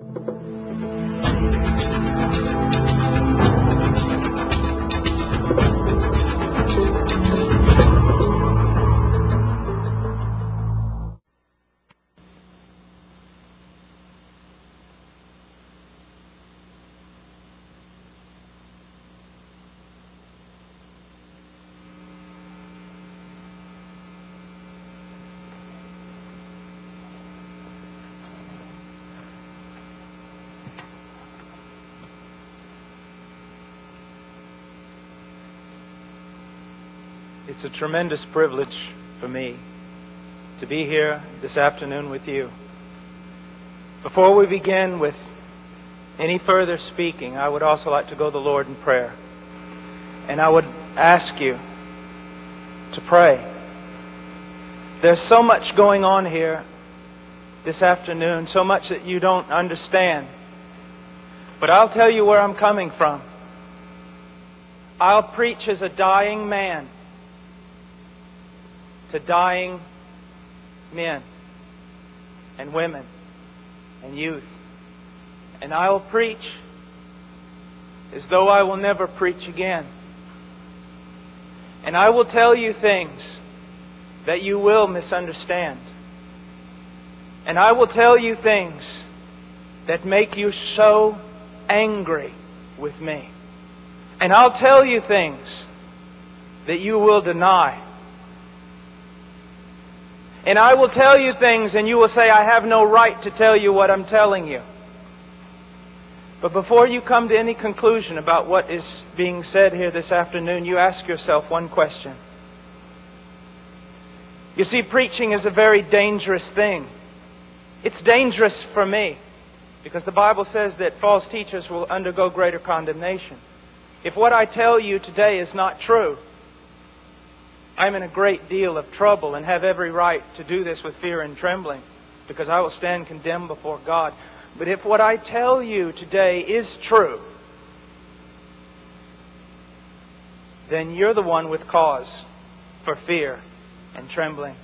Thank you. It's a tremendous privilege for me to be here this afternoon with you. Before we begin with any further speaking, I would also like to go to the Lord in prayer. And I would ask you to pray. There's so much going on here this afternoon, so much that you don't understand. But I'll tell you where I'm coming from. I'll preach as a dying man to dying men and women and youth. And I will preach as though I will never preach again. And I will tell you things that you will misunderstand. And I will tell you things that make you so angry with me. And I'll tell you things that you will deny. And I will tell you things and you will say, I have no right to tell you what I'm telling you. But before you come to any conclusion about what is being said here this afternoon, you ask yourself one question. You see, preaching is a very dangerous thing. It's dangerous for me because the Bible says that false teachers will undergo greater condemnation. If what I tell you today is not true, I'm in a great deal of trouble and have every right to do this with fear and trembling because I will stand condemned before God. But if what I tell you today is true, then you're the one with cause for fear and trembling.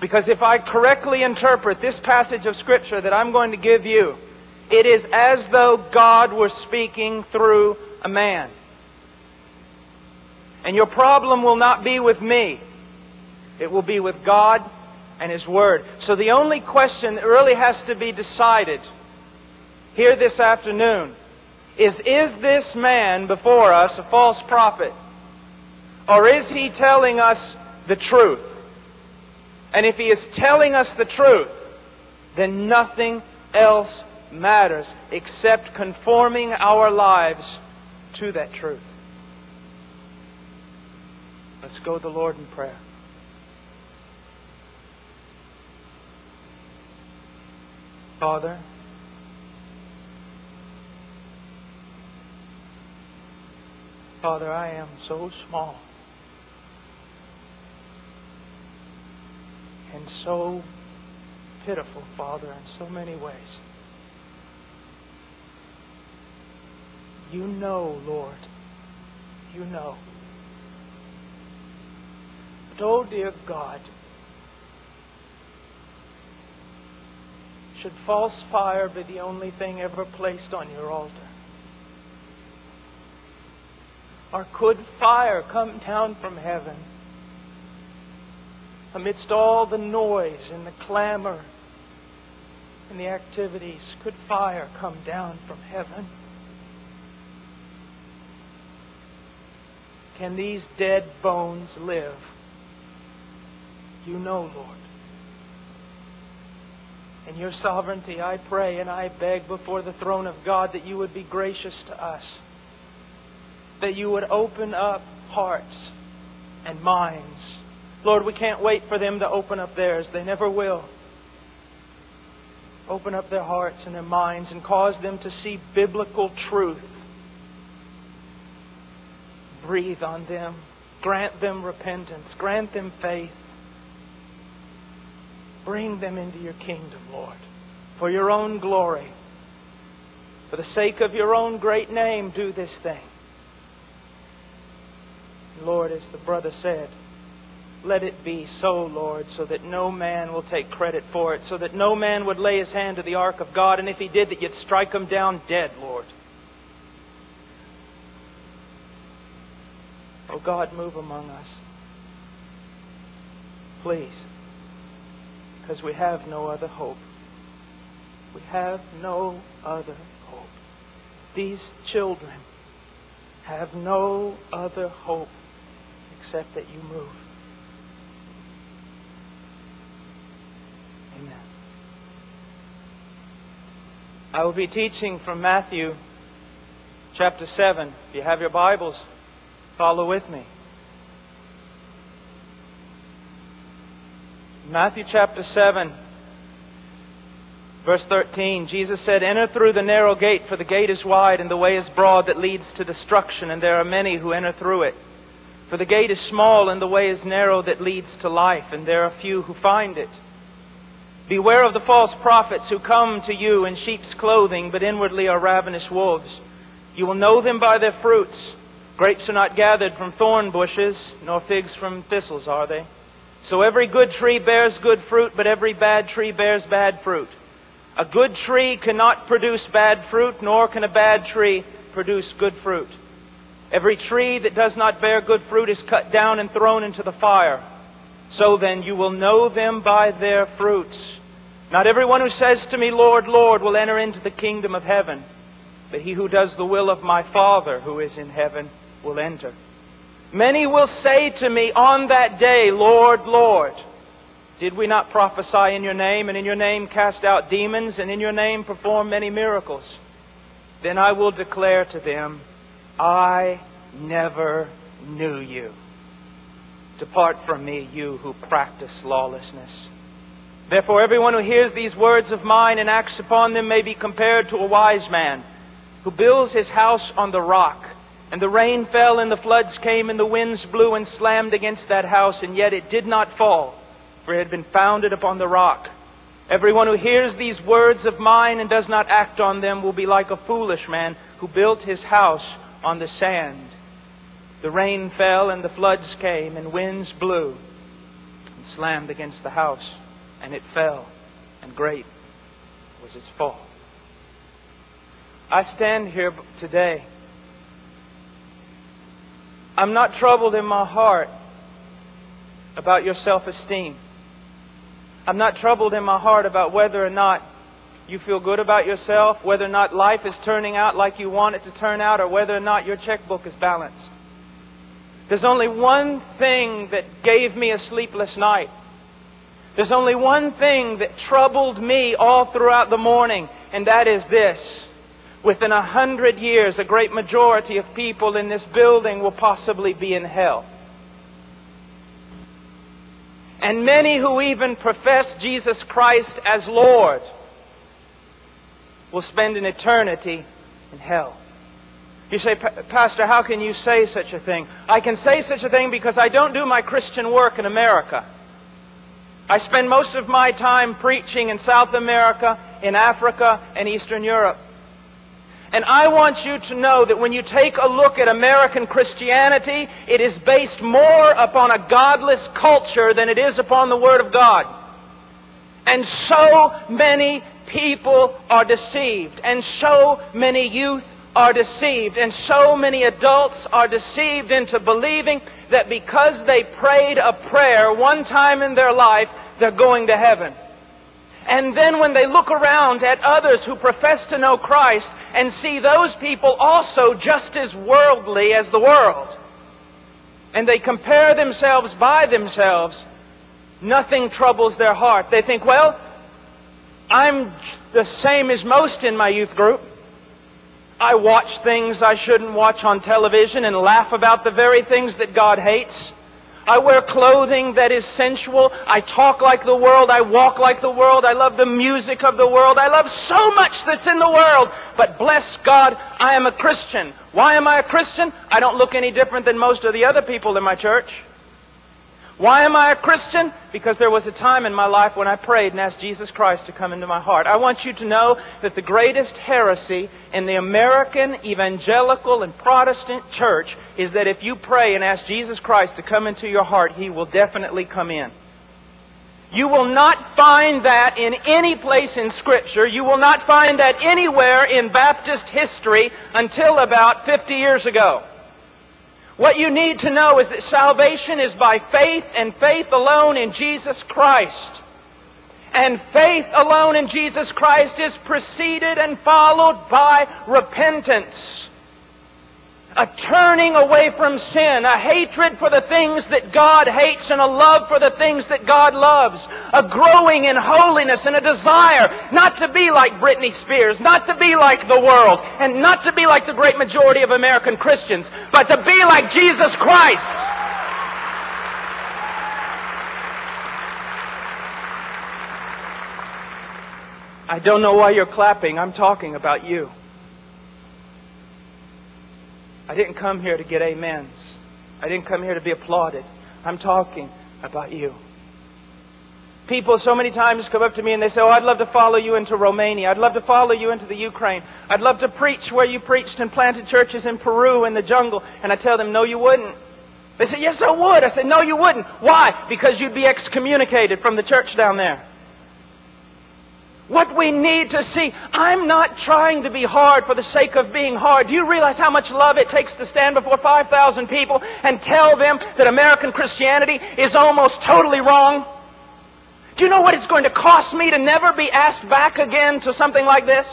Because if I correctly interpret this passage of Scripture that I'm going to give you, it is as though God were speaking through a man. And your problem will not be with me. It will be with God and His Word. So the only question that really has to be decided here this afternoon is, is this man before us a false prophet? Or is he telling us the truth? And if he is telling us the truth, then nothing else matters except conforming our lives to that truth. Let's go to the Lord in prayer. Father, Father, I am so small and so pitiful, Father, in so many ways. You know, Lord. You know. But oh, dear God, should false fire be the only thing ever placed on your altar? Or could fire come down from heaven amidst all the noise and the clamor and the activities? Could fire come down from heaven? Can these dead bones live? You know, Lord. In your sovereignty, I pray and I beg before the throne of God that you would be gracious to us, that you would open up hearts and minds. Lord, we can't wait for them to open up theirs. They never will. Open up their hearts and their minds and cause them to see biblical truth. Breathe on them. Grant them repentance. Grant them faith. Bring them into your kingdom, Lord, for your own glory. For the sake of your own great name, do this thing. Lord, as the brother said, let it be so, Lord, so that no man will take credit for it, so that no man would lay his hand to the ark of God, and if he did, that you'd strike him down dead, Lord. Oh God, move among us. Please. Because we have no other hope. We have no other hope. These children have no other hope except that you move. Amen. I will be teaching from Matthew chapter 7. If you have your Bibles, follow with me. Matthew chapter 7, verse 13, Jesus said, Enter through the narrow gate, for the gate is wide and the way is broad that leads to destruction, and there are many who enter through it. For the gate is small and the way is narrow that leads to life, and there are few who find it. Beware of the false prophets who come to you in sheep's clothing, but inwardly are ravenous wolves. You will know them by their fruits. Grapes are not gathered from thorn bushes, nor figs from thistles, are they? So every good tree bears good fruit, but every bad tree bears bad fruit. A good tree cannot produce bad fruit, nor can a bad tree produce good fruit. Every tree that does not bear good fruit is cut down and thrown into the fire. So then you will know them by their fruits. Not everyone who says to me, Lord, Lord, will enter into the kingdom of heaven, but he who does the will of my Father who is in heaven will enter. Many will say to me on that day, Lord, Lord, did we not prophesy in your name, and in your name cast out demons, and in your name perform many miracles? Then I will declare to them, I never knew you. Depart from me, you who practice lawlessness. Therefore, everyone who hears these words of mine and acts upon them may be compared to a wise man who builds his house on the rock. And the rain fell, and the floods came, and the winds blew and slammed against that house, and yet it did not fall, for it had been founded upon the rock. Everyone who hears these words of mine and does not act on them will be like a foolish man who built his house on the sand. The rain fell and the floods came and winds blew and slammed against the house and it fell and great was its fall. I stand here today. I'm not troubled in my heart about your self-esteem. I'm not troubled in my heart about whether or not you feel good about yourself, whether or not life is turning out like you want it to turn out, or whether or not your checkbook is balanced. There's only one thing that gave me a sleepless night. There's only one thing that troubled me all throughout the morning, and that is this. Within a hundred years, a great majority of people in this building will possibly be in hell. And many who even profess Jesus Christ as Lord will spend an eternity in hell. You say, Pastor, how can you say such a thing? I can say such a thing because I don't do my Christian work in America. I spend most of my time preaching in South America, in Africa, and Eastern Europe. And I want you to know that when you take a look at American Christianity, it is based more upon a godless culture than it is upon the Word of God. And so many people are deceived, and so many youth are deceived, and so many adults are deceived into believing that because they prayed a prayer one time in their life, they're going to heaven. And then when they look around at others who profess to know Christ and see those people also just as worldly as the world, and they compare themselves by themselves, nothing troubles their heart. They think, well, I'm the same as most in my youth group. I watch things I shouldn't watch on television and laugh about the very things that God hates. I wear clothing that is sensual. I talk like the world. I walk like the world. I love the music of the world. I love so much that's in the world. But bless God, I am a Christian. Why am I a Christian? I don't look any different than most of the other people in my church. Why am I a Christian? Because there was a time in my life when I prayed and asked Jesus Christ to come into my heart. I want you to know that the greatest heresy in the American evangelical and Protestant church is that if you pray and ask Jesus Christ to come into your heart, He will definitely come in. You will not find that in any place in Scripture. You will not find that anywhere in Baptist history until about 50 years ago. What you need to know is that salvation is by faith and faith alone in Jesus Christ. And faith alone in Jesus Christ is preceded and followed by repentance a turning away from sin, a hatred for the things that God hates, and a love for the things that God loves, a growing in holiness and a desire not to be like Britney Spears, not to be like the world, and not to be like the great majority of American Christians, but to be like Jesus Christ. I don't know why you're clapping. I'm talking about you. I didn't come here to get amens. I didn't come here to be applauded. I'm talking about you. People so many times come up to me and they say, Oh, I'd love to follow you into Romania. I'd love to follow you into the Ukraine. I'd love to preach where you preached and planted churches in Peru in the jungle. And I tell them, No, you wouldn't. They say, Yes, I would. I say, No, you wouldn't. Why? Because you'd be excommunicated from the church down there. What we need to see, I'm not trying to be hard for the sake of being hard. Do you realize how much love it takes to stand before 5,000 people and tell them that American Christianity is almost totally wrong? Do you know what it's going to cost me to never be asked back again to something like this?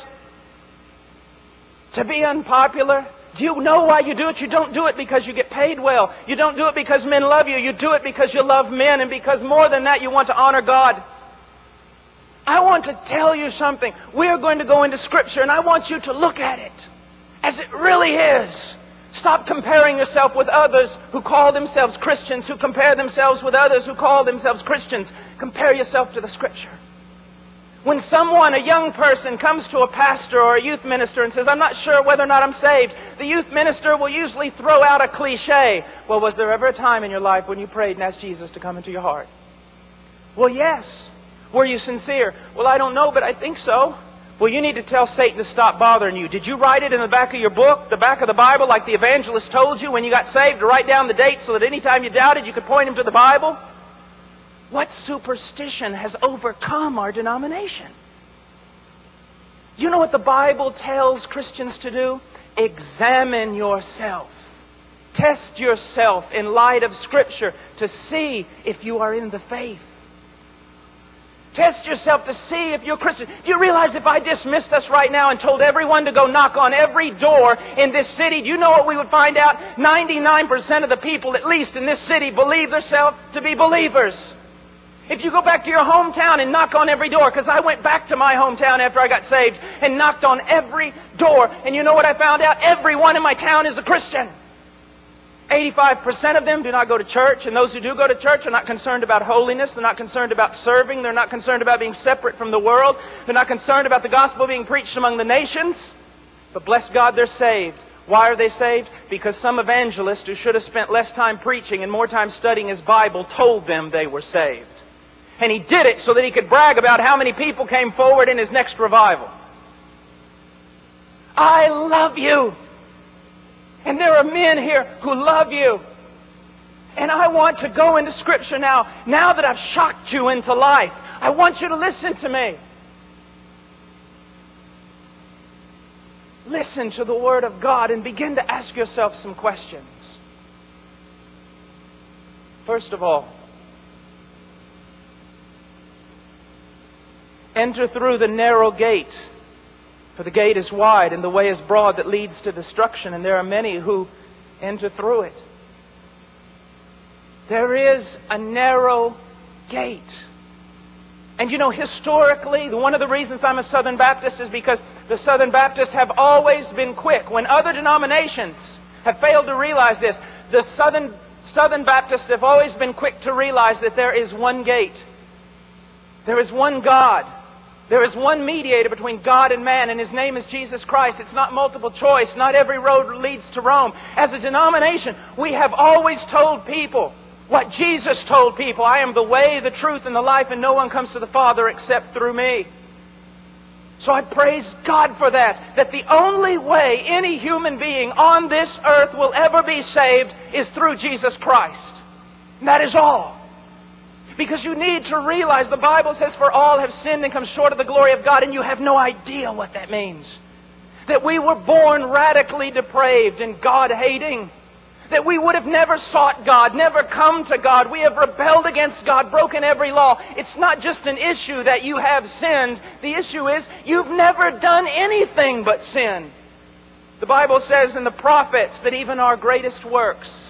To be unpopular? Do you know why you do it? You don't do it because you get paid well. You don't do it because men love you. You do it because you love men and because more than that you want to honor God. I want to tell you something. We are going to go into Scripture, and I want you to look at it as it really is. Stop comparing yourself with others who call themselves Christians, who compare themselves with others who call themselves Christians. Compare yourself to the Scripture. When someone, a young person, comes to a pastor or a youth minister and says, I'm not sure whether or not I'm saved, the youth minister will usually throw out a cliche. Well, was there ever a time in your life when you prayed and asked Jesus to come into your heart? Well, yes. Were you sincere? Well, I don't know, but I think so. Well, you need to tell Satan to stop bothering you. Did you write it in the back of your book, the back of the Bible, like the evangelist told you when you got saved, to write down the date so that anytime you doubted, you could point him to the Bible? What superstition has overcome our denomination? You know what the Bible tells Christians to do? Examine yourself. Test yourself in light of Scripture to see if you are in the faith. Test yourself to see if you're a Christian. Do you realize if I dismissed us right now and told everyone to go knock on every door in this city, do you know what we would find out? 99% of the people, at least in this city, believe themselves to be believers. If you go back to your hometown and knock on every door, because I went back to my hometown after I got saved and knocked on every door, and you know what I found out? Everyone in my town is a Christian. 85% of them do not go to church, and those who do go to church are not concerned about holiness. They're not concerned about serving. They're not concerned about being separate from the world. They're not concerned about the gospel being preached among the nations. But bless God, they're saved. Why are they saved? Because some evangelist who should have spent less time preaching and more time studying his Bible told them they were saved. And he did it so that he could brag about how many people came forward in his next revival. I love you. And there are men here who love you. And I want to go into Scripture now. Now that I've shocked you into life, I want you to listen to me. Listen to the Word of God and begin to ask yourself some questions. First of all, enter through the narrow gate. For the gate is wide and the way is broad that leads to destruction, and there are many who enter through it. There is a narrow gate. And you know, historically, one of the reasons I'm a Southern Baptist is because the Southern Baptists have always been quick. When other denominations have failed to realize this, the Southern, Southern Baptists have always been quick to realize that there is one gate. There is one God. There is one mediator between God and man, and his name is Jesus Christ. It's not multiple choice. Not every road leads to Rome. As a denomination, we have always told people What Jesus told people, I am the way, the truth, and the life, and no one comes to the Father except through me. So I praise God for that, that the only way any human being on this earth will ever be saved is through Jesus Christ. And that is all. Because you need to realize the Bible says, For all have sinned and come short of the glory of God, and you have no idea what that means. That we were born radically depraved and God hating that we would have never sought God, never come to God. We have rebelled against God, broken every law. It's not just an issue that you have sinned. The issue is you've never done anything but sin. The Bible says in the prophets that even our greatest works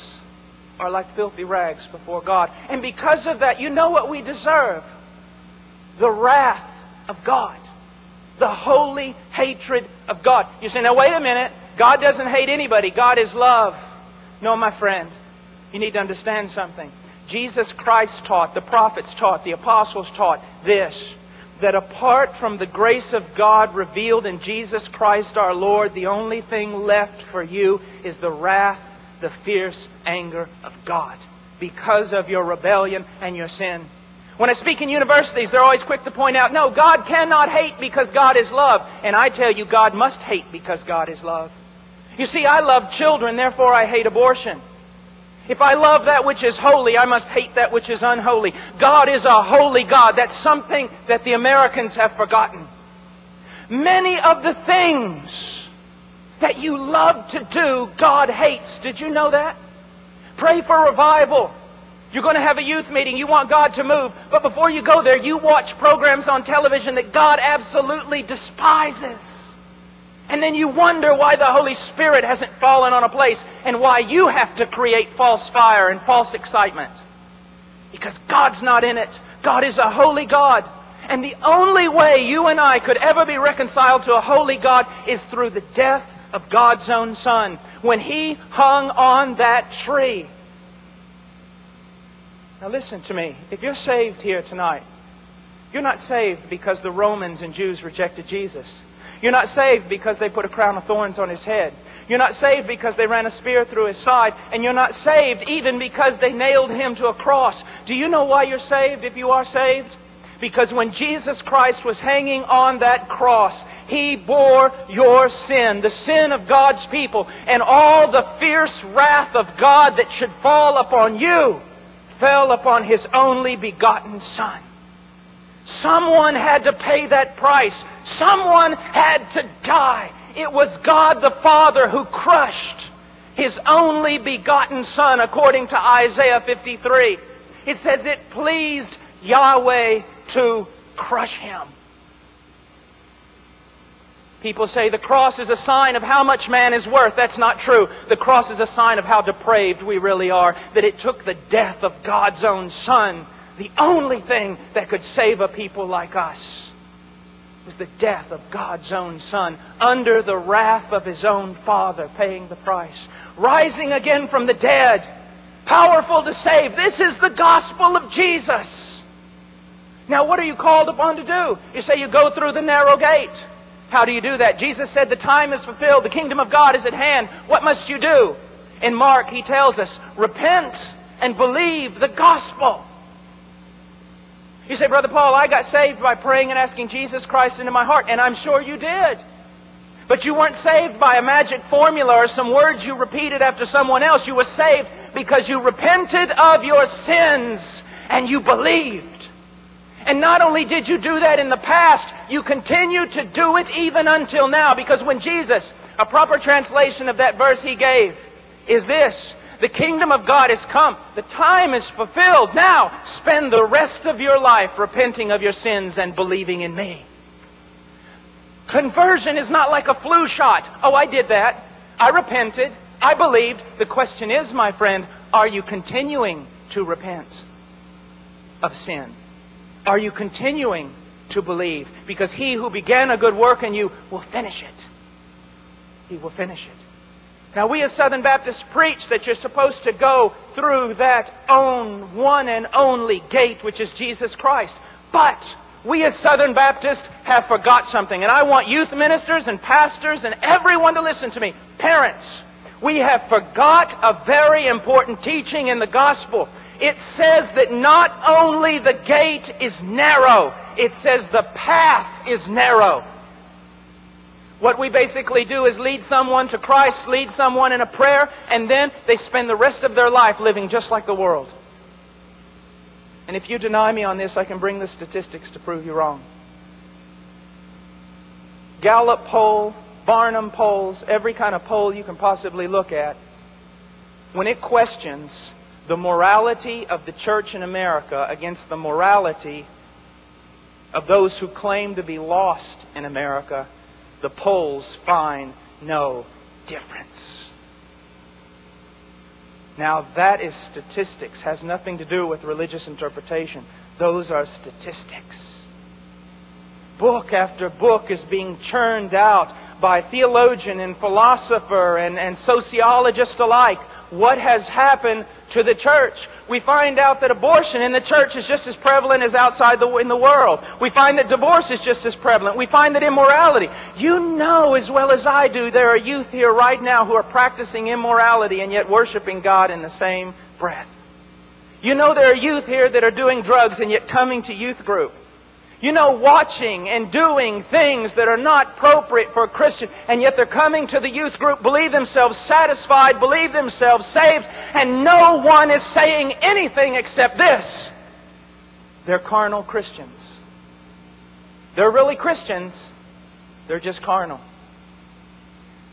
are like filthy rags before God. And because of that, you know what we deserve? The wrath of God. The holy hatred of God. You say, now wait a minute. God doesn't hate anybody. God is love. No, my friend, you need to understand something. Jesus Christ taught, the prophets taught, the apostles taught this that apart from the grace of God revealed in Jesus Christ our Lord, the only thing left for you is the wrath, the fierce anger of God because of your rebellion and your sin. When I speak in universities, they're always quick to point out, no, God cannot hate because God is love. And I tell you, God must hate because God is love. You see, I love children, therefore I hate abortion. If I love that which is holy, I must hate that which is unholy. God is a holy God. That's something that the Americans have forgotten. Many of the things that you love to do, God hates. Did you know that? Pray for revival. You're going to have a youth meeting. You want God to move. But before you go there, you watch programs on television that God absolutely despises. And then you wonder why the Holy Spirit hasn't fallen on a place and why you have to create false fire and false excitement. Because God's not in it. God is a holy God. And the only way you and I could ever be reconciled to a holy God is through the death of God's own Son. When He hung on that tree. Now listen to me. If you're saved here tonight, you're not saved because the Romans and Jews rejected Jesus. You're not saved because they put a crown of thorns on his head. You're not saved because they ran a spear through his side. And you're not saved even because they nailed him to a cross. Do you know why you're saved if you are saved? Because when Jesus Christ was hanging on that cross, He bore your sin, the sin of God's people, and all the fierce wrath of God that should fall upon you fell upon His only begotten Son. Someone had to pay that price. Someone had to die. It was God the Father who crushed his only begotten Son, according to Isaiah 53. It says it pleased Yahweh to crush him. People say the cross is a sign of how much man is worth. That's not true. The cross is a sign of how depraved we really are. That it took the death of God's own Son the only thing that could save a people like us was the death of God's own Son under the wrath of His own Father paying the price. Rising again from the dead. Powerful to save. This is the gospel of Jesus. Now what are you called upon to do? You say you go through the narrow gate. How do you do that? Jesus said the time is fulfilled. The kingdom of God is at hand. What must you do? In Mark, he tells us, repent and believe the gospel. You say, Brother Paul, I got saved by praying and asking Jesus Christ into my heart, and I'm sure you did. But you weren't saved by a magic formula or some words you repeated after someone else. You were saved because you repented of your sins and you believed. And not only did you do that in the past, you continue to do it even until now. Because when Jesus, a proper translation of that verse he gave, is this the kingdom of God has come. The time is fulfilled. Now, spend the rest of your life repenting of your sins and believing in me. Conversion is not like a flu shot. Oh, I did that. I repented. I believed. The question is, my friend, are you continuing to repent of sin? Are you continuing to believe? Because he who began a good work in you will finish it. He will finish it. Now, we as Southern Baptists preach that you're supposed to go through that own, one and only gate, which is Jesus Christ. But we as Southern Baptists have forgot something. And I want youth ministers and pastors and everyone to listen to me. Parents, We have forgot a very important teaching in the gospel. It says that not only the gate is narrow, it says the path is narrow. What we basically do is lead someone to Christ, lead someone in a prayer, and then they spend the rest of their life living just like the world. And if you deny me on this, I can bring the statistics to prove you wrong. Gallup poll, Barna polls, every kind of poll you can possibly look at, when it questions the morality of the church in America against the morality of those who claim to be lost in America, the polls find no difference. Now, that is statistics, has nothing to do with religious interpretation. Those are statistics. Book after book is being churned out by theologian and philosopher and, and sociologist alike. What has happened to the church? we find out that abortion in the church is just as prevalent as outside the, in the world. We find that divorce is just as prevalent. We find that immorality. You know as well as I do there are youth here right now who are practicing immorality and yet worshiping God in the same breath. You know there are youth here that are doing drugs and yet coming to youth group. You know, watching and doing things that are not appropriate for a Christian, and yet they're coming to the youth group, believe themselves satisfied, believe themselves saved, and no one is saying anything except this. They're carnal Christians. They're really Christians, they're just carnal.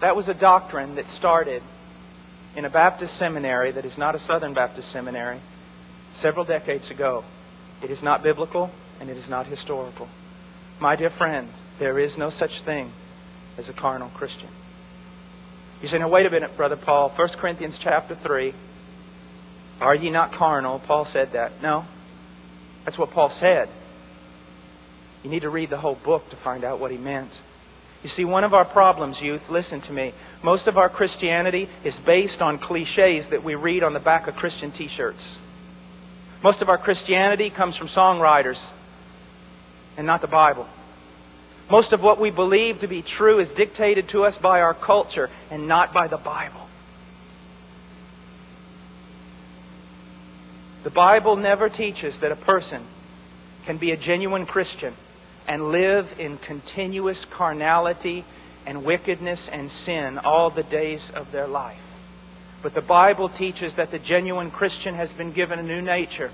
That was a doctrine that started in a Baptist seminary that is not a Southern Baptist seminary several decades ago. It is not biblical and it is not historical. My dear friend, there is no such thing as a carnal Christian. You say, now wait a minute, Brother Paul. 1 Corinthians chapter 3. Are ye not carnal? Paul said that. No. That's what Paul said. You need to read the whole book to find out what he meant. You see, one of our problems, youth, listen to me. Most of our Christianity is based on cliches that we read on the back of Christian t-shirts. Most of our Christianity comes from songwriters and not the Bible. Most of what we believe to be true is dictated to us by our culture and not by the Bible. The Bible never teaches that a person can be a genuine Christian and live in continuous carnality and wickedness and sin all the days of their life. But the Bible teaches that the genuine Christian has been given a new nature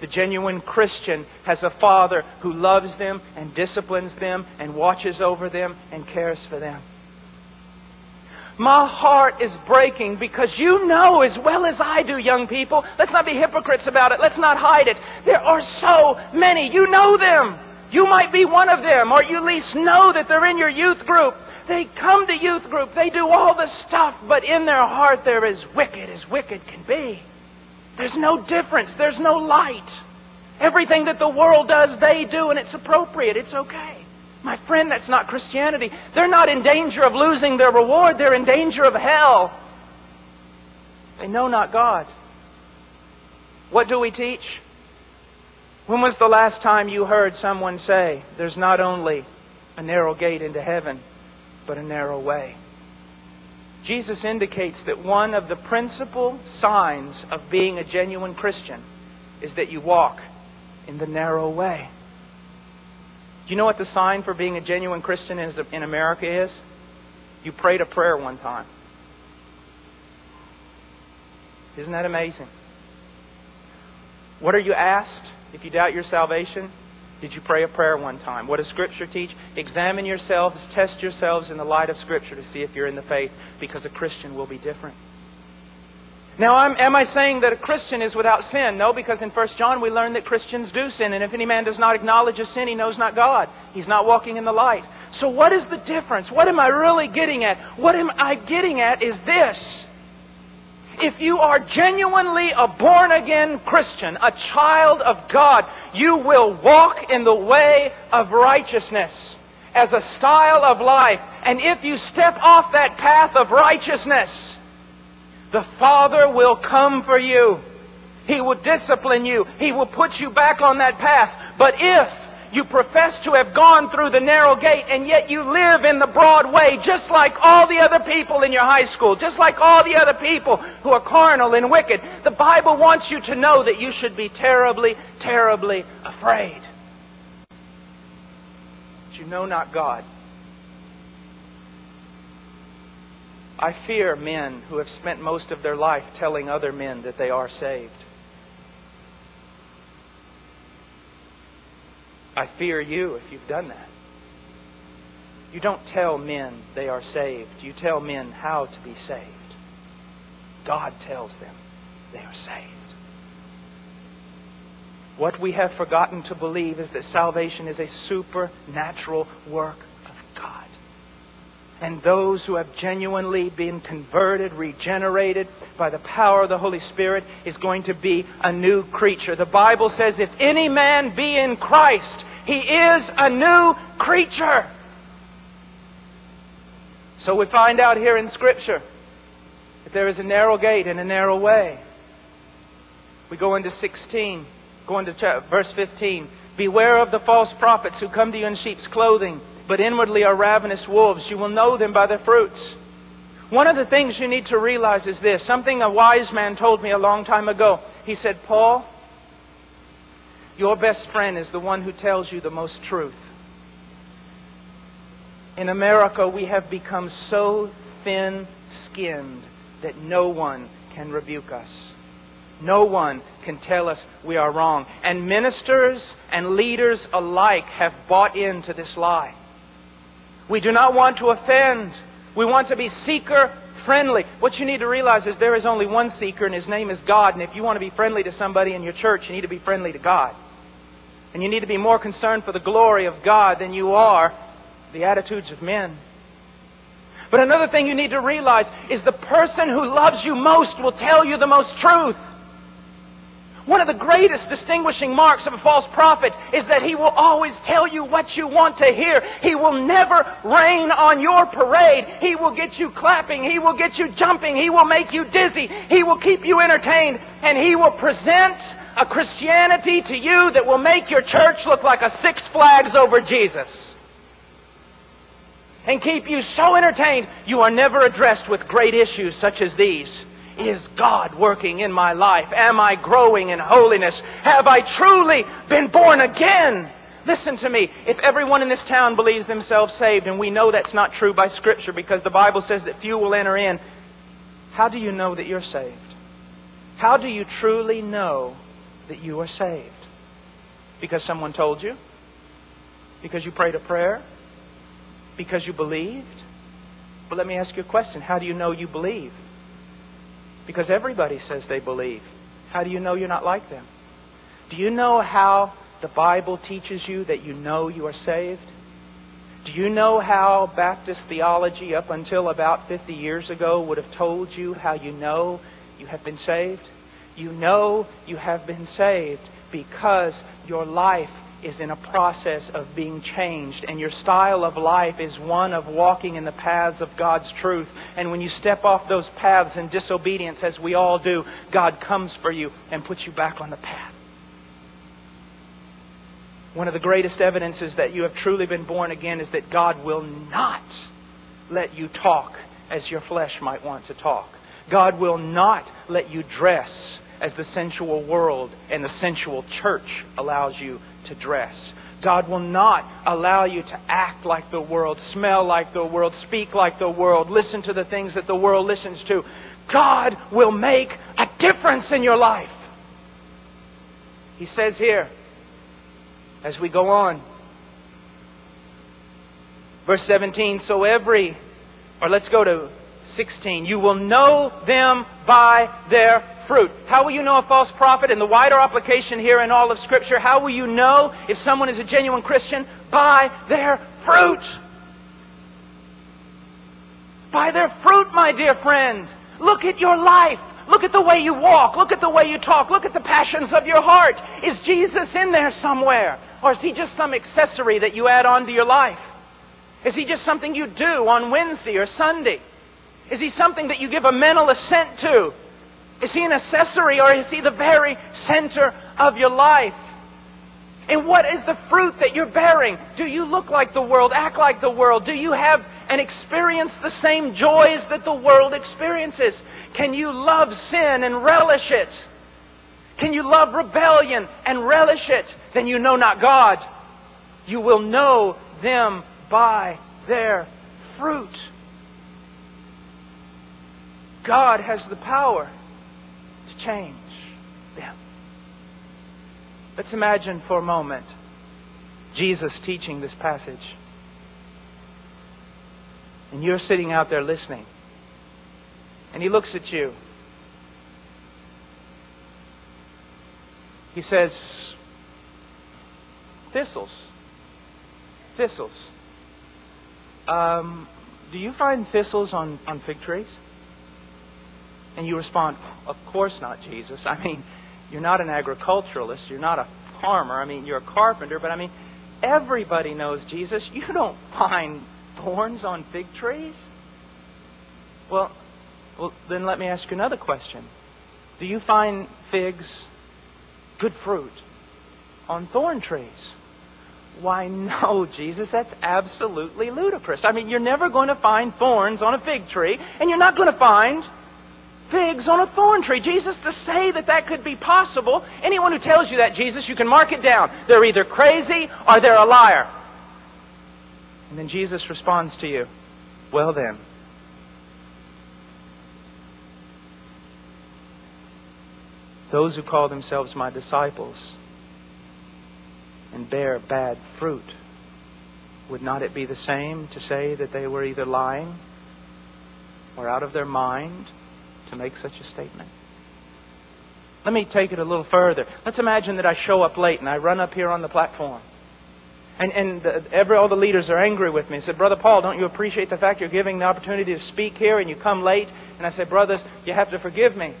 the genuine Christian has a father who loves them and disciplines them and watches over them and cares for them. My heart is breaking because you know as well as I do, young people. Let's not be hypocrites about it. Let's not hide it. There are so many. You know them. You might be one of them, or you at least know that they're in your youth group. They come to youth group. They do all the stuff, but in their heart they're as wicked as wicked can be. There's no difference. There's no light. Everything that the world does, they do, and it's appropriate. It's okay. My friend, that's not Christianity. They're not in danger of losing their reward. They're in danger of hell. They know not God. What do we teach? When was the last time you heard someone say, there's not only a narrow gate into heaven, but a narrow way? Jesus indicates that one of the principal signs of being a genuine Christian is that you walk in the narrow way. Do you know what the sign for being a genuine Christian is, in America is? You prayed a prayer one time. Isn't that amazing? What are you asked if you doubt your salvation? Did you pray a prayer one time? What does Scripture teach? Examine yourselves, test yourselves in the light of Scripture to see if you're in the faith, because a Christian will be different. Now, I'm, am I saying that a Christian is without sin? No, because in 1 John we learn that Christians do sin, and if any man does not acknowledge his sin, he knows not God. He's not walking in the light. So what is the difference? What am I really getting at? What am I getting at is this. If you are genuinely a born again Christian, a child of God, you will walk in the way of righteousness as a style of life. And if you step off that path of righteousness, the Father will come for you. He will discipline you. He will put you back on that path. But if You profess to have gone through the narrow gate, and yet you live in the broad way, just like all the other people in your high school, just like all the other people who are carnal and wicked. The Bible wants you to know that you should be terribly, terribly afraid. But you know not God. I fear men who have spent most of their life telling other men that they are saved. I fear you if you've done that. You don't tell men they are saved. You tell men how to be saved. God tells them they are saved. What we have forgotten to believe is that salvation is a supernatural work of God. And those who have genuinely been converted, regenerated by the power of the Holy Spirit is going to be a new creature. The Bible says, if any man be in Christ, he is a new creature. So we find out here in Scripture that there is a narrow gate and a narrow way. We go into 16, go into verse 15. Beware of the false prophets who come to you in sheep's clothing, but inwardly are ravenous wolves. You will know them by their fruits. One of the things you need to realize is this something a wise man told me a long time ago. He said, Paul, your best friend is the one who tells you the most truth. In America, we have become so thin skinned that no one can rebuke us. No one can tell us we are wrong. And ministers and leaders alike have bought into this lie. We do not want to offend. We want to be seeker friendly. What you need to realize is there is only one seeker, and his name is God. And if you want to be friendly to somebody in your church, you need to be friendly to God. And you need to be more concerned for the glory of God than you are the attitudes of men. But another thing you need to realize is the person who loves you most will tell you the most truth. One of the greatest distinguishing marks of a false prophet is that he will always tell you what you want to hear. He will never rain on your parade. He will get you clapping. He will get you jumping. He will make you dizzy. He will keep you entertained. And he will present a Christianity to you that will make your church look like a Six Flags over Jesus. And keep you so entertained you are never addressed with great issues such as these. Is God working in my life? Am I growing in holiness? Have I truly been born again? Listen to me. If everyone in this town believes themselves saved, and we know that's not true by Scripture because the Bible says that few will enter in, how do you know that you're saved? How do you truly know that you are saved? Because someone told you? Because you prayed a prayer? Because you believed? But let me ask you a question. How do you know you believe? Because everybody says they believe. How do you know you're not like them? Do you know how the Bible teaches you that you know you are saved? Do you know how Baptist theology up until about 50 years ago would have told you how you know you have been saved? You know you have been saved because your life is in a process of being changed, and your style of life is one of walking in the paths of God's truth. And when you step off those paths in disobedience, as we all do, God comes for you and puts you back on the path. One of the greatest evidences that you have truly been born again is that God will not let you talk as your flesh might want to talk. God will not let you dress as the sensual world and the sensual church allows you to dress. God will not allow you to act like the world, smell like the world, speak like the world, listen to the things that the world listens to. God will make a difference in your life. He says here, as we go on, verse 17, so every, or let's go to 16, you will know them by their fruit. How will you know a false prophet? In the wider application here in all of Scripture, how will you know if someone is a genuine Christian? By their fruit. By their fruit, my dear friend. Look at your life. Look at the way you walk. Look at the way you talk. Look at the passions of your heart. Is Jesus in there somewhere? Or is he just some accessory that you add on to your life? Is he just something you do on Wednesday or Sunday? Is he something that you give a mental assent to? Is he an accessory or is he the very center of your life? And what is the fruit that you're bearing? Do you look like the world, act like the world? Do you have and experience the same joys that the world experiences? Can you love sin and relish it? Can you love rebellion and relish it? Then you know not God. You will know them by their fruit. God has the power change them. Let's imagine for a moment Jesus teaching this passage. And you're sitting out there listening. And he looks at you. He says, Thistles. Thistles. Um, do you find thistles on, on fig trees? And you respond, Of course not, Jesus. I mean, you're not an agriculturalist. You're not a farmer. I mean, you're a carpenter. But I mean, everybody knows Jesus. You don't find thorns on fig trees? Well, well, then let me ask you another question. Do you find figs, good fruit, on thorn trees? Why, no, Jesus, that's absolutely ludicrous. I mean, you're never going to find thorns on a fig tree, and you're not going to find figs on a thorn tree. Jesus, to say that that could be possible, anyone who tells you that, Jesus, you can mark it down. They're either crazy or they're a liar. And then Jesus responds to you, Well then, those who call themselves my disciples and bear bad fruit, would not it be the same to say that they were either lying or out of their mind to make such a statement? Let me take it a little further. Let's imagine that I show up late and I run up here on the platform. And, and the, every, all the leaders are angry with me. They said, Brother Paul, don't you appreciate the fact you're giving the opportunity to speak here and you come late? And I said, Brothers, you have to forgive me.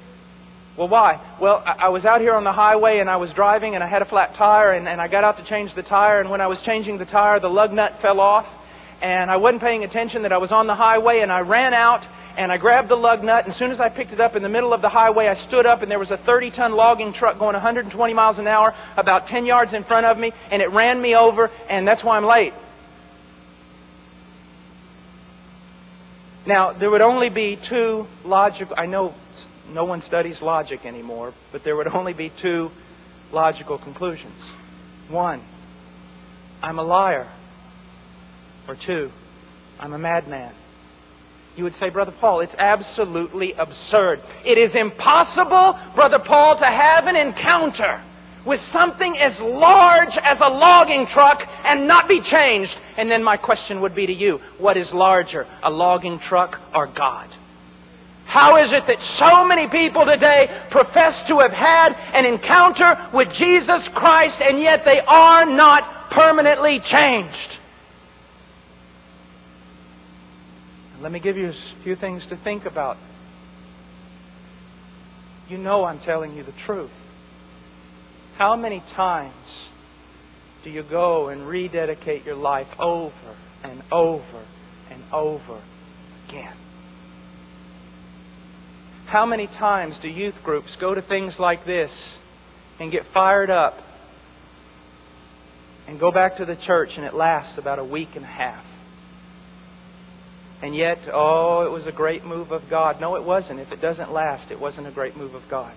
Well, why? Well, I, I was out here on the highway and I was driving and I had a flat tire and, and I got out to change the tire. And when I was changing the tire, the lug nut fell off. And I wasn't paying attention that I was on the highway and I ran out and I grabbed the lug nut. And as soon as I picked it up in the middle of the highway, I stood up and there was a 30 ton logging truck going 120 miles an hour about 10 yards in front of me, and it ran me over, and that's why I'm late. Now, there would only be two logical, I know no one studies logic anymore, but there would only be two logical conclusions. One, I'm a liar. Or two, I'm a madman. You would say, Brother Paul, it's absolutely absurd. It is impossible, Brother Paul, to have an encounter with something as large as a logging truck and not be changed. And then my question would be to you, what is larger, a logging truck or God? How is it that so many people today profess to have had an encounter with Jesus Christ and yet they are not permanently changed? Let me give you a few things to think about. You know I'm telling you the truth. How many times do you go and rededicate your life over and over and over again? How many times do youth groups go to things like this and get fired up and go back to the church and it lasts about a week and a half? And yet, oh, it was a great move of God. No, it wasn't. If it doesn't last, it wasn't a great move of God.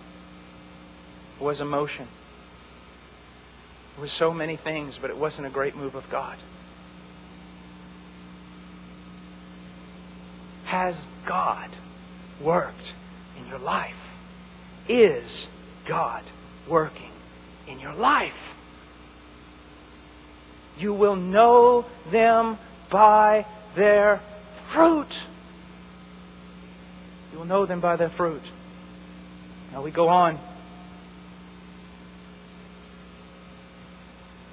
It was emotion. It was so many things, but it wasn't a great move of God. Has God worked in your life? Is God working in your life? You will know them by their fruit. You will know them by their fruit. Now we go on.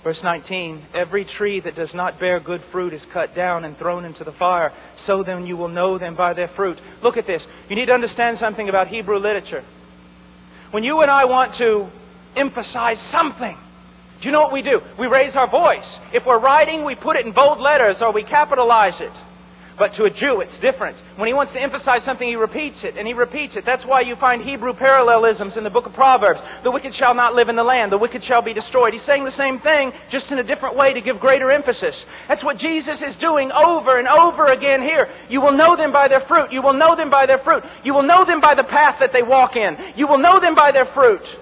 Verse 19, every tree that does not bear good fruit is cut down and thrown into the fire. So then you will know them by their fruit. Look at this. You need to understand something about Hebrew literature. When you and I want to emphasize something, do you know what we do? We raise our voice. If we're writing, we put it in bold letters or we capitalize it. But to a Jew, it's different. When he wants to emphasize something, he repeats it, and he repeats it. That's why you find Hebrew parallelisms in the book of Proverbs. The wicked shall not live in the land. The wicked shall be destroyed. He's saying the same thing, just in a different way to give greater emphasis. That's what Jesus is doing over and over again here. You will know them by their fruit. You will know them by their fruit. You will know them by the path that they walk in. You will know them by their fruit.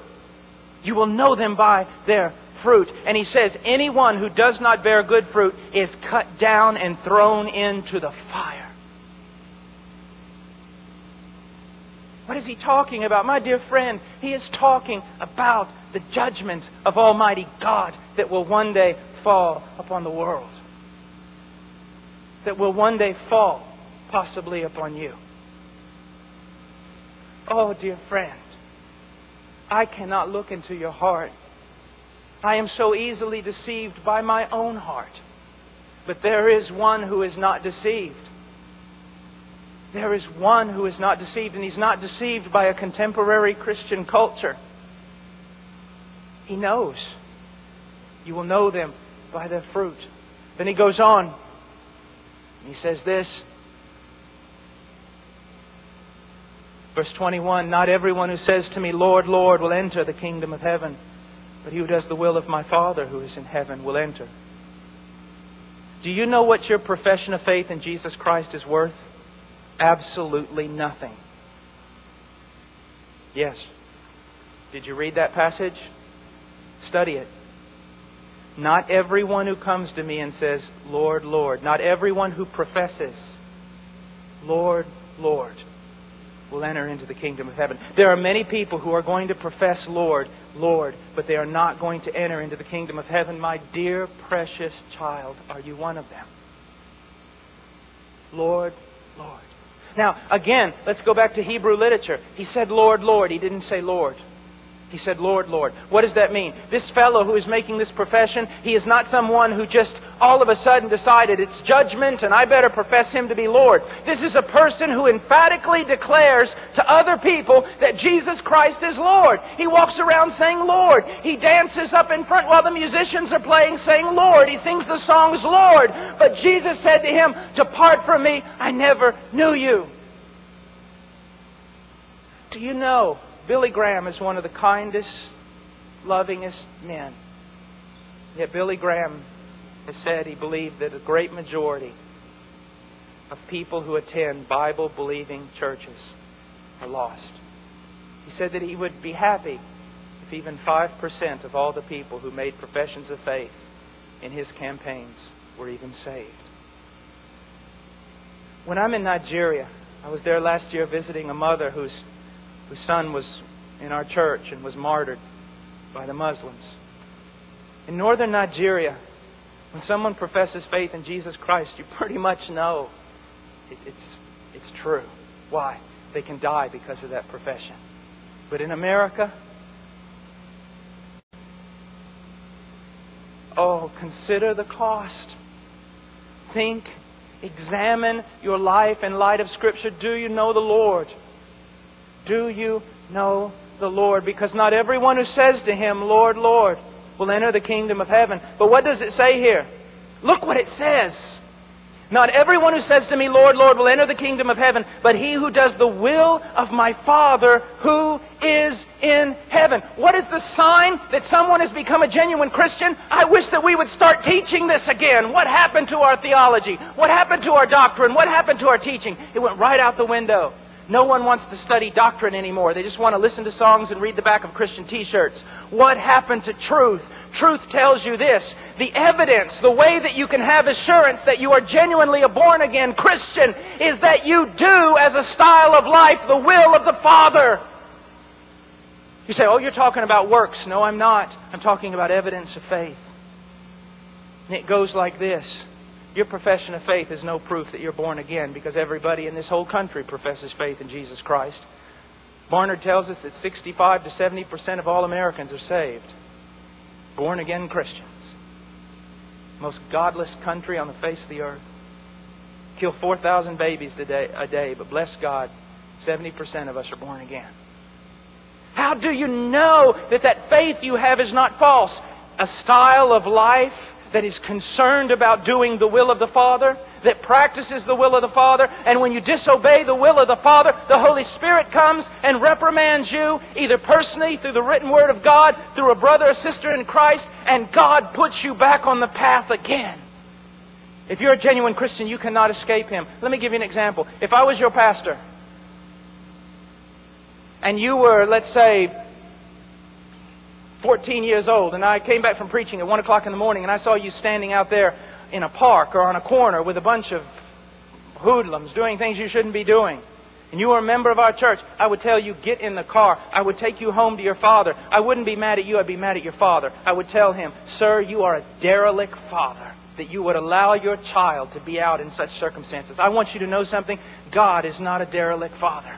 You will know them by their fruit. And he says, anyone who does not bear good fruit is cut down and thrown into the fire. What is he talking about? My dear friend, he is talking about the judgments of Almighty God that will one day fall upon the world. That will one day fall, possibly upon you. Oh, dear friend, I cannot look into your heart I am so easily deceived by my own heart. But there is one who is not deceived. There is one who is not deceived, and he's not deceived by a contemporary Christian culture. He knows. You will know them by their fruit. Then he goes on. He says this. Verse 21 Not everyone who says to me, Lord, Lord, will enter the kingdom of heaven but he who does the will of my Father who is in heaven will enter. Do you know what your profession of faith in Jesus Christ is worth? Absolutely nothing. Yes. Did you read that passage? Study it. Not everyone who comes to me and says, Lord, Lord, not everyone who professes, Lord, Lord, will enter into the kingdom of heaven. There are many people who are going to profess Lord, Lord, but they are not going to enter into the kingdom of heaven. My dear, precious child, are you one of them? Lord, Lord. Now, again, let's go back to Hebrew literature. He said Lord, Lord. He didn't say Lord. He said, Lord, Lord. What does that mean? This fellow who is making this profession, he is not someone who just all of a sudden decided it's judgment and I better profess him to be Lord. This is a person who emphatically declares to other people that Jesus Christ is Lord. He walks around saying Lord. He dances up in front while the musicians are playing saying Lord. He sings the songs Lord. But Jesus said to him, Depart from me, I never knew you. Do you know Billy Graham is one of the kindest, lovingest men. Yet Billy Graham has said he believed that a great majority of people who attend Bible believing churches are lost. He said that he would be happy if even 5% of all the people who made professions of faith in his campaigns were even saved. When I'm in Nigeria, I was there last year visiting a mother whose whose son was in our church and was martyred by the Muslims. In northern Nigeria, when someone professes faith in Jesus Christ, you pretty much know it, it's, it's true. Why? They can die because of that profession. But in America, oh, consider the cost. Think, examine your life in light of Scripture. Do you know the Lord? Do you know the Lord? Because not everyone who says to him, Lord, Lord, will enter the kingdom of heaven. But what does it say here? Look what it says. Not everyone who says to me, Lord, Lord, will enter the kingdom of heaven, but he who does the will of my Father who is in heaven. What is the sign that someone has become a genuine Christian? I wish that we would start teaching this again. What happened to our theology? What happened to our doctrine? What happened to our teaching? It went right out the window. No one wants to study doctrine anymore. They just want to listen to songs and read the back of Christian t-shirts. What happened to truth? Truth tells you this. The evidence, the way that you can have assurance that you are genuinely a born again Christian is that you do as a style of life the will of the Father. You say, oh, you're talking about works. No, I'm not. I'm talking about evidence of faith. And it goes like this. Your profession of faith is no proof that you're born again because everybody in this whole country professes faith in Jesus Christ. Barna tells us that 65 to 70 percent of all Americans are saved. Born again Christians. Most godless country on the face of the earth. Kill 4,000 babies a day, a day, but bless God, 70 percent of us are born again. How do you know that that faith you have is not false? A style of life that is concerned about doing the will of the Father, that practices the will of the Father, and when you disobey the will of the Father, the Holy Spirit comes and reprimands you, either personally, through the written Word of God, through a brother or sister in Christ, and God puts you back on the path again. If you're a genuine Christian, you cannot escape Him. Let me give you an example. If I was your pastor, and you were, let's say, 14 years old, and I came back from preaching at 1 o'clock in the morning, and I saw you standing out there in a park or on a corner with a bunch of hoodlums doing things you shouldn't be doing, and you were a member of our church, I would tell you, get in the car. I would take you home to your father. I wouldn't be mad at you, I'd be mad at your father. I would tell him, Sir, you are a derelict father that you would allow your child to be out in such circumstances. I want you to know something. God is not a derelict father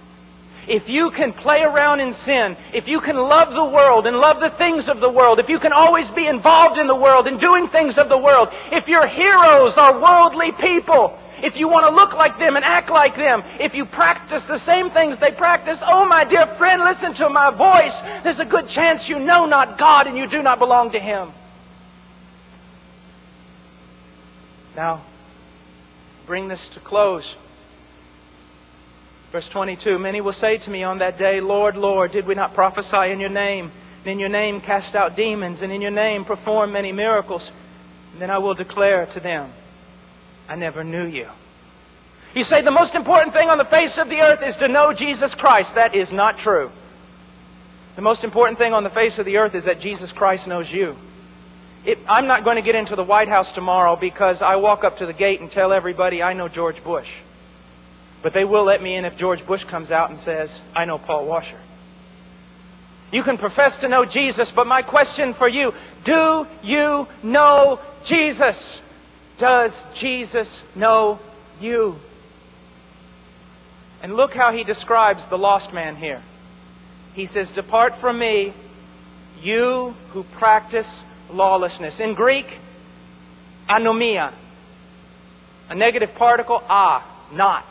if you can play around in sin, if you can love the world and love the things of the world, if you can always be involved in the world and doing things of the world, if your heroes are worldly people, if you want to look like them and act like them, if you practice the same things they practice, oh my dear friend, listen to my voice. There's a good chance you know not God and you do not belong to Him. Now, bring this to close. Verse 22 Many will say to me on that day, Lord, Lord, did we not prophesy in your name? And in your name cast out demons, and in your name perform many miracles? And then I will declare to them, I never knew you. You say the most important thing on the face of the earth is to know Jesus Christ. That is not true. The most important thing on the face of the earth is that Jesus Christ knows you. It, I'm not going to get into the White House tomorrow because I walk up to the gate and tell everybody I know George Bush. But they will let me in if George Bush comes out and says, I know Paul Washer. You can profess to know Jesus, but my question for you, do you know Jesus? Does Jesus know you? And look how he describes the lost man here. He says, Depart from me, you who practice lawlessness. In Greek, anomia. A negative particle, ah, not.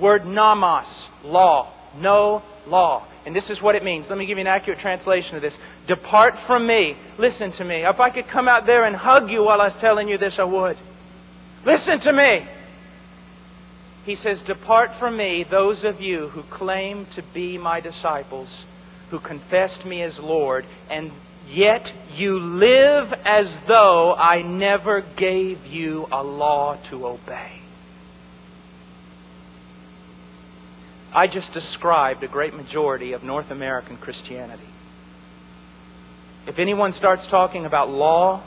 Word nomos, law. No law. And this is what it means. Let me give you an accurate translation of this. Depart from me. Listen to me. If I could come out there and hug you while I was telling you this, I would. Listen to me. He says, Depart from me, those of you who claim to be my disciples, who confessed me as Lord, and yet you live as though I never gave you a law to obey. I just described a great majority of North American Christianity. If anyone starts talking about law,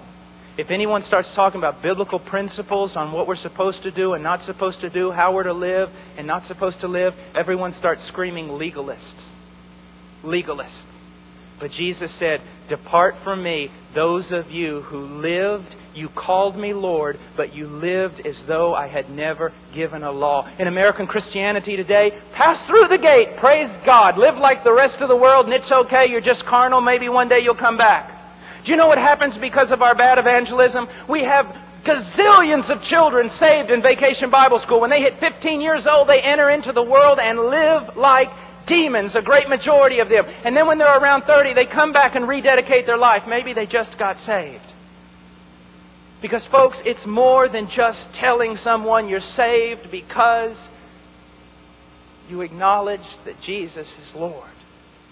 if anyone starts talking about biblical principles on what we're supposed to do and not supposed to do, how we're to live and not supposed to live, everyone starts screaming legalists. Legalists. But Jesus said, Depart from me, those of you who lived you called me Lord, but you lived as though I had never given a law. In American Christianity today, pass through the gate. Praise God. Live like the rest of the world, and it's okay. You're just carnal. Maybe one day you'll come back. Do you know what happens because of our bad evangelism? We have gazillions of children saved in vacation Bible school. When they hit 15 years old, they enter into the world and live like demons, a great majority of them. And then when they're around 30, they come back and rededicate their life. Maybe they just got saved. Because, folks, it's more than just telling someone you're saved because you acknowledge that Jesus is Lord.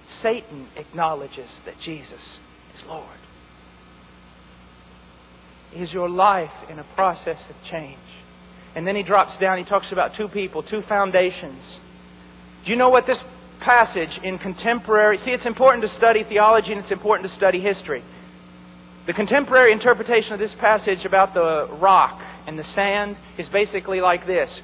Satan acknowledges that Jesus is Lord. Is your life in a process of change? And then he drops down, he talks about two people, two foundations. Do you know what this passage in contemporary, see, it's important to study theology and it's important to study history. The contemporary interpretation of this passage about the rock and the sand is basically like this.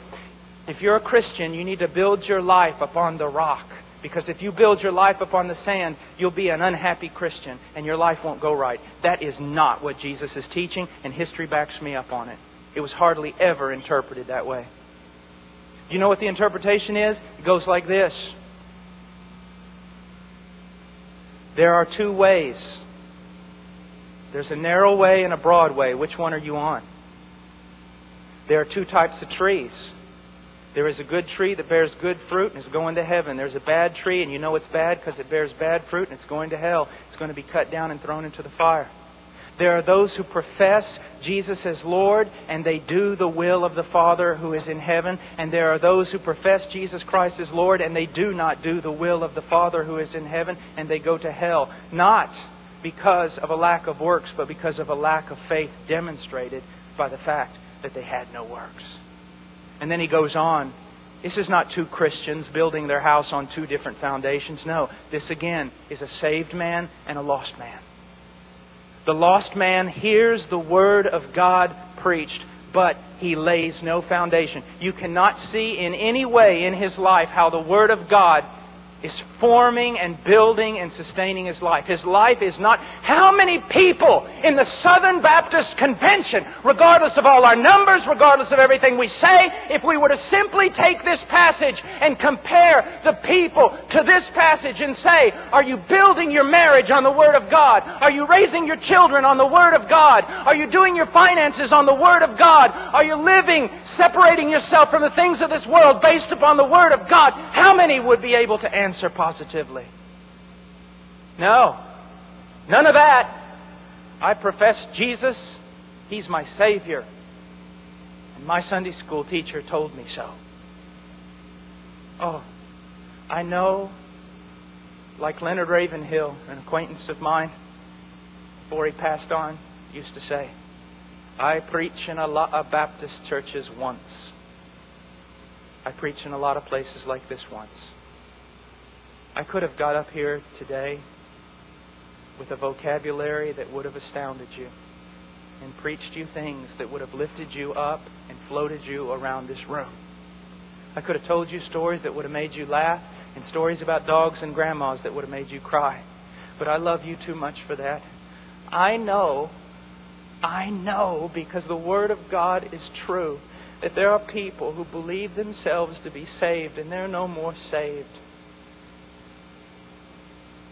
If you're a Christian, you need to build your life upon the rock. Because if you build your life upon the sand, you'll be an unhappy Christian and your life won't go right. That is not what Jesus is teaching, and history backs me up on it. It was hardly ever interpreted that way. You know what the interpretation is? It goes like this There are two ways there's a narrow way and a broad way. Which one are you on? There are two types of trees. There is a good tree that bears good fruit and is going to heaven. There's a bad tree, and you know it's bad because it bears bad fruit and it's going to hell. It's going to be cut down and thrown into the fire. There are those who profess Jesus as Lord and they do the will of the Father who is in heaven. And there are those who profess Jesus Christ as Lord and they do not do the will of the Father who is in heaven and they go to hell. Not because of a lack of works, but because of a lack of faith demonstrated by the fact that they had no works. And then he goes on. This is not two Christians building their house on two different foundations. No, this again is a saved man and a lost man. The lost man hears the word of God preached, but he lays no foundation. You cannot see in any way in his life how the word of God is forming and building and sustaining his life. His life is not how many people in the Southern Baptist Convention, regardless of all our numbers, regardless of everything we say, if we were to simply take this passage and compare the people to this passage and say, are you building your marriage on the Word of God? Are you raising your children on the Word of God? Are you doing your finances on the Word of God? Are you living, separating yourself from the things of this world based upon the Word of God? How many would be able to answer? Answer positively. No. None of that. I profess Jesus. He's my Savior. And my Sunday school teacher told me so. Oh, I know, like Leonard Ravenhill, an acquaintance of mine, before he passed on, used to say, I preach in a lot of Baptist churches once. I preach in a lot of places like this once. I could have got up here today with a vocabulary that would have astounded you and preached you things that would have lifted you up and floated you around this room. I could have told you stories that would have made you laugh and stories about dogs and grandmas that would have made you cry. But I love you too much for that. I know, I know because the Word of God is true that there are people who believe themselves to be saved and they're no more saved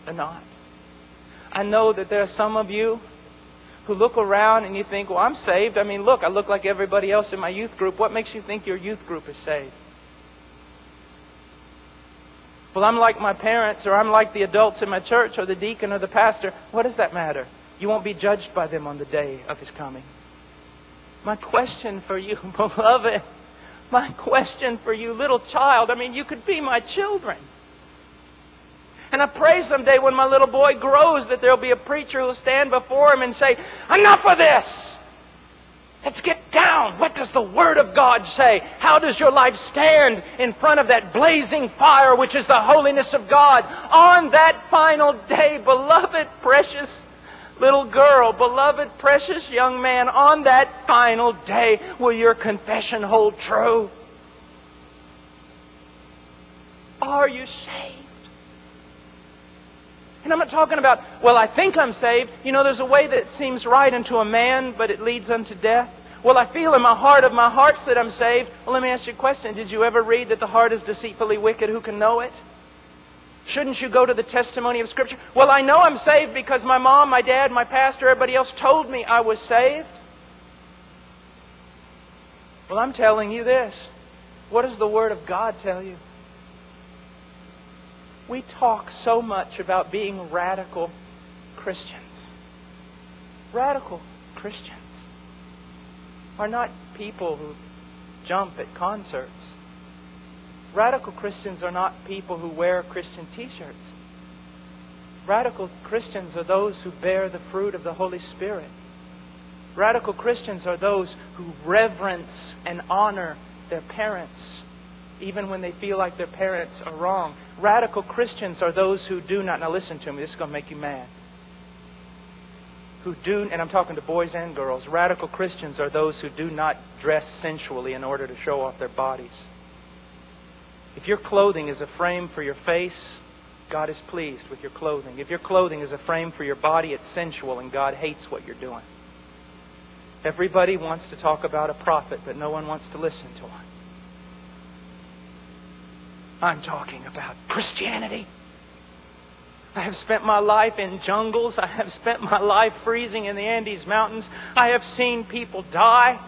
or not. I know that there are some of you who look around and you think, well, I'm saved. I mean, look, I look like everybody else in my youth group. What makes you think your youth group is saved? Well, I'm like my parents, or I'm like the adults in my church, or the deacon, or the pastor. What does that matter? You won't be judged by them on the day of his coming. My question for you, beloved, my question for you, little child, I mean, you could be my children. And I pray someday when my little boy grows that there'll be a preacher who'll stand before him and say, Enough of this! Let's get down. What does the Word of God say? How does your life stand in front of that blazing fire, which is the holiness of God? On that final day, beloved, precious little girl, beloved, precious young man, on that final day, will your confession hold true? Are you saved? And I'm not talking about, well, I think I'm saved. You know, there's a way that seems right unto a man, but it leads unto death. Well, I feel in my heart of my hearts that I'm saved. Well, let me ask you a question. Did you ever read that the heart is deceitfully wicked? Who can know it? Shouldn't you go to the testimony of Scripture? Well, I know I'm saved because my mom, my dad, my pastor, everybody else told me I was saved. Well, I'm telling you this. What does the Word of God tell you? We talk so much about being radical Christians. Radical Christians are not people who jump at concerts. Radical Christians are not people who wear Christian t-shirts. Radical Christians are those who bear the fruit of the Holy Spirit. Radical Christians are those who reverence and honor their parents even when they feel like their parents are wrong. Radical Christians are those who do not, now listen to me, this is going to make you mad. Who do, and I'm talking to boys and girls, radical Christians are those who do not dress sensually in order to show off their bodies. If your clothing is a frame for your face, God is pleased with your clothing. If your clothing is a frame for your body, it's sensual and God hates what you're doing. Everybody wants to talk about a prophet, but no one wants to listen to him. I'm talking about Christianity. I have spent my life in jungles. I have spent my life freezing in the Andes Mountains. I have seen people die.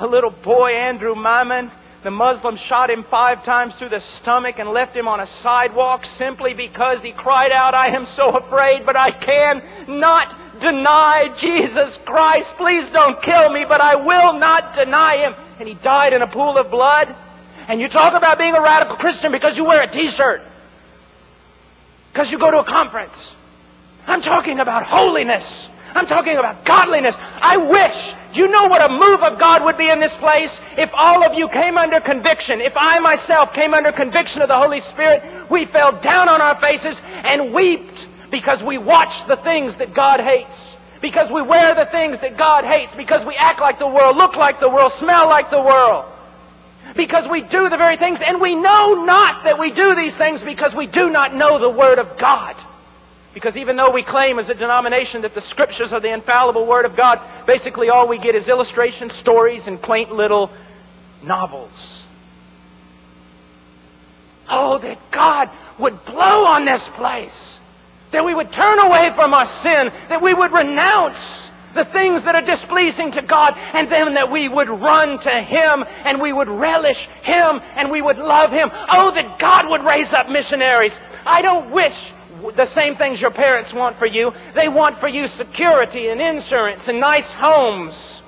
A little boy, Andrew Myman, The Muslim shot him five times through the stomach and left him on a sidewalk simply because he cried out, I am so afraid, but I can not deny Jesus Christ. Please don't kill me, but I will not deny him. And he died in a pool of blood. And you talk about being a radical Christian because you wear a t-shirt. Because you go to a conference. I'm talking about holiness. I'm talking about godliness. I wish, you know what a move of God would be in this place? If all of you came under conviction, if I myself came under conviction of the Holy Spirit, we fell down on our faces and wept because we watch the things that God hates. Because we wear the things that God hates. Because we act like the world, look like the world, smell like the world. Because we do the very things, and we know not that we do these things because we do not know the Word of God. Because even though we claim as a denomination that the scriptures are the infallible word of God, basically all we get is illustrations, stories, and quaint little novels. Oh, that God would blow on this place. That we would turn away from our sin. That we would renounce the things that are displeasing to God. And then that we would run to Him and we would relish Him and we would love Him. Oh, that God would raise up missionaries. I don't wish the same things your parents want for you. They want for you security and insurance and nice homes.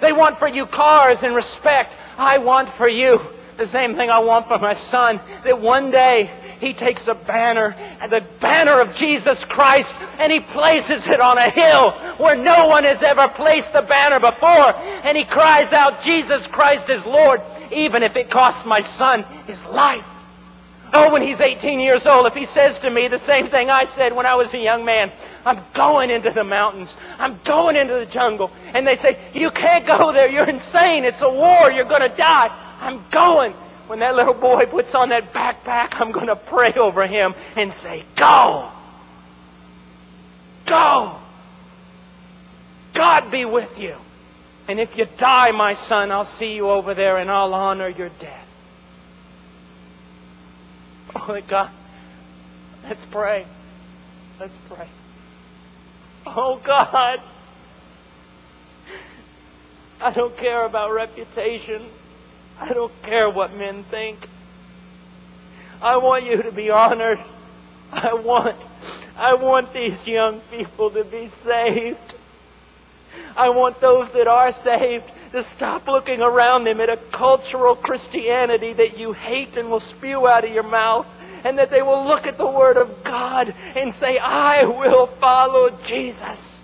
They want for you cars and respect. I want for you the same thing I want for my son. That one day he takes a banner, the banner of Jesus Christ, and he places it on a hill where no one has ever placed the banner before. And he cries out, Jesus Christ is Lord, even if it costs my son his life. Oh, when he's 18 years old, if he says to me the same thing I said when I was a young man, I'm going into the mountains. I'm going into the jungle. And they say, you can't go there. You're insane. It's a war. You're going to die. I'm going. When that little boy puts on that backpack, I'm going to pray over him and say, go. Go. God be with you. And if you die, my son, I'll see you over there and I'll honor your death. Oh, God. Let's pray. Let's pray. Oh, God. I don't care about reputation. I don't care what men think. I want you to be honored. I want, I want these young people to be saved. I want those that are saved to stop looking around them at a cultural Christianity that you hate and will spew out of your mouth, and that they will look at the Word of God and say, I will follow Jesus.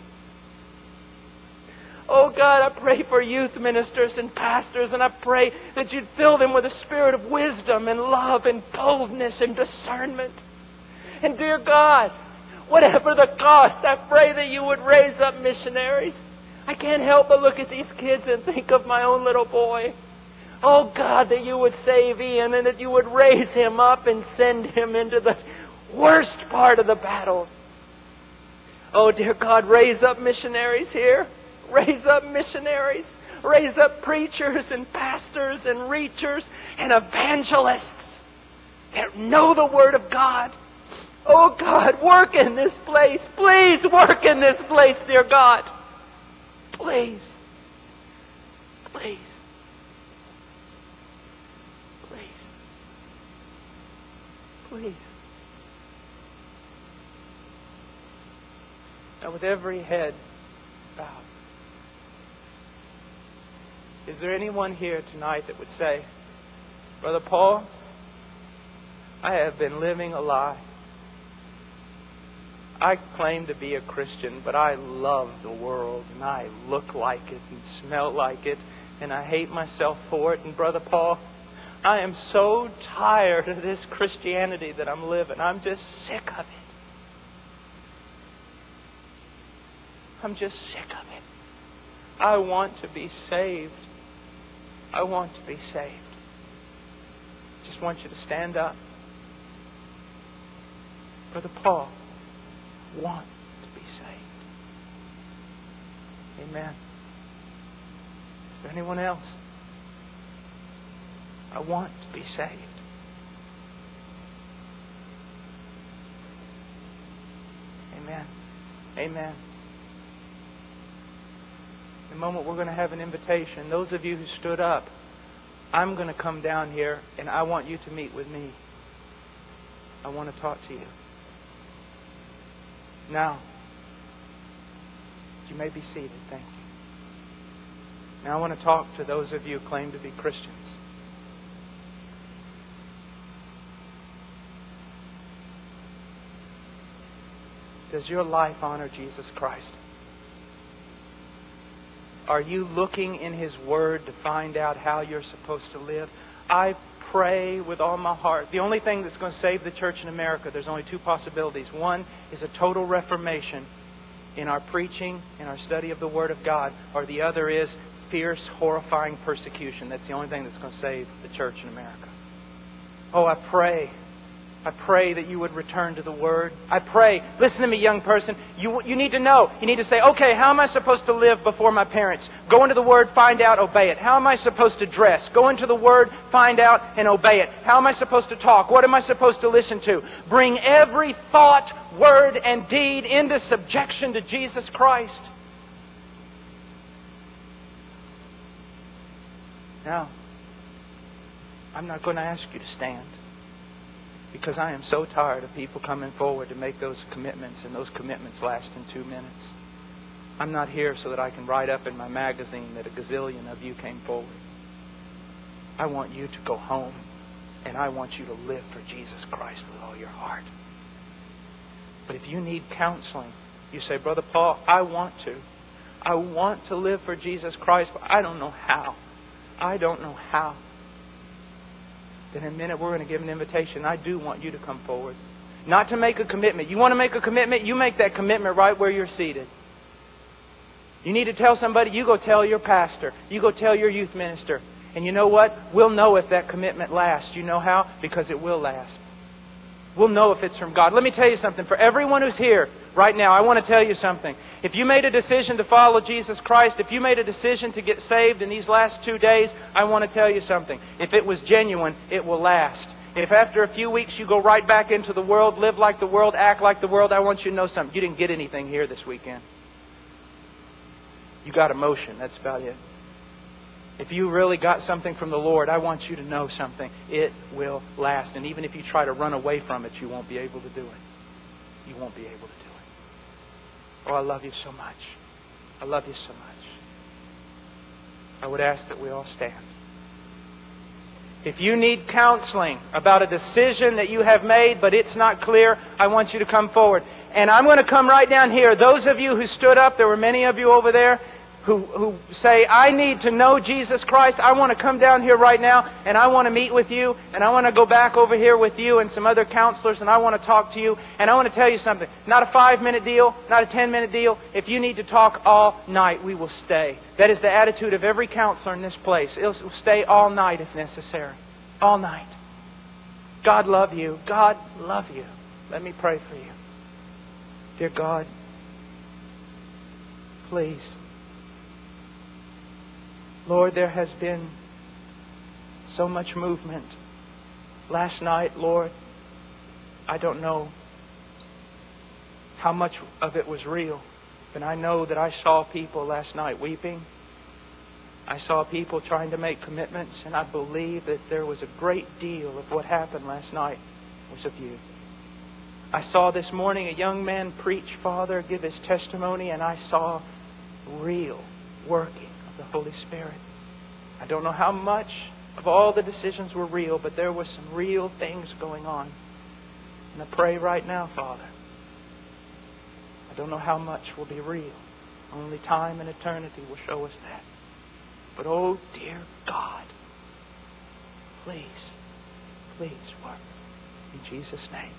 Oh God, I pray for youth ministers and pastors, and I pray that you'd fill them with a spirit of wisdom and love and boldness and discernment. And dear God, whatever the cost, I pray that you would raise up missionaries I can't help but look at these kids and think of my own little boy. Oh God, that you would save Ian and that you would raise him up and send him into the worst part of the battle. Oh dear God, raise up missionaries here. Raise up missionaries. Raise up preachers and pastors and reachers and evangelists that know the Word of God. Oh God, work in this place. Please work in this place, dear God. Please. Please. Please. Please. Now, with every head is there anyone here tonight that would say, Brother Paul, I have been living a lie? I claim to be a Christian, but I love the world and I look like it and smell like it and I hate myself for it. And Brother Paul, I am so tired of this Christianity that I'm living. I'm just sick of it. I'm just sick of it. I want to be saved. I want to be saved. Just want you to stand up. Brother Paul want to be saved. Amen. Is there anyone else? I want to be saved. Amen. Amen. In a moment, we're going to have an invitation. Those of you who stood up, I'm going to come down here and I want you to meet with me. I want to talk to you. Now, you may be seated. Thank you. Now I want to talk to those of you who claim to be Christians. Does your life honor Jesus Christ? Are you looking in His Word to find out how you're supposed to live? I pray with all my heart. The only thing that's going to save the church in America, there's only two possibilities. One is a total reformation in our preaching, in our study of the Word of God, or the other is fierce, horrifying persecution. That's the only thing that's going to save the church in America. Oh, I pray I pray that you would return to the Word. I pray, listen to me, young person. You, you need to know. You need to say, okay, how am I supposed to live before my parents? Go into the Word, find out, obey it. How am I supposed to dress? Go into the Word, find out, and obey it. How am I supposed to talk? What am I supposed to listen to? Bring every thought, word, and deed into subjection to Jesus Christ. Now, I'm not going to ask you to stand because I am so tired of people coming forward to make those commitments, and those commitments last in two minutes. I'm not here so that I can write up in my magazine that a gazillion of you came forward. I want you to go home, and I want you to live for Jesus Christ with all your heart. But if you need counseling, you say, Brother Paul, I want to. I want to live for Jesus Christ, but I don't know how. I don't know how in a minute we're going to give an invitation. I do want you to come forward. Not to make a commitment. You want to make a commitment? You make that commitment right where you're seated. You need to tell somebody, you go tell your pastor. You go tell your youth minister. And you know what? We'll know if that commitment lasts. You know how? Because it will last. We'll know if it's from God. Let me tell you something. For everyone who's here right now, I want to tell you something. If you made a decision to follow Jesus Christ, if you made a decision to get saved in these last two days, I want to tell you something. If it was genuine, it will last. If after a few weeks you go right back into the world, live like the world, act like the world, I want you to know something. You didn't get anything here this weekend. You got emotion. That's about it. If you really got something from the Lord, I want you to know something. It will last. And even if you try to run away from it, you won't be able to do it. You won't be able to do it. Oh, I love you so much. I love you so much. I would ask that we all stand. If you need counseling about a decision that you have made, but it's not clear, I want you to come forward. And I'm going to come right down here. Those of you who stood up, there were many of you over there who, who say, I need to know Jesus Christ. I want to come down here right now and I want to meet with you and I want to go back over here with you and some other counselors and I want to talk to you and I want to tell you something. Not a five minute deal, not a ten minute deal. If you need to talk all night, we will stay. That is the attitude of every counselor in this place. It'll stay all night if necessary. All night. God love you. God love you. Let me pray for you. Dear God, please Lord, there has been so much movement. Last night, Lord, I don't know how much of it was real, but I know that I saw people last night weeping. I saw people trying to make commitments, and I believe that there was a great deal of what happened last night was of you. I saw this morning a young man preach, Father, give his testimony, and I saw real working the Holy Spirit. I don't know how much of all the decisions were real, but there was some real things going on. And I pray right now, Father. I don't know how much will be real. Only time and eternity will show us that. But oh, dear God, please, please work. In Jesus' name.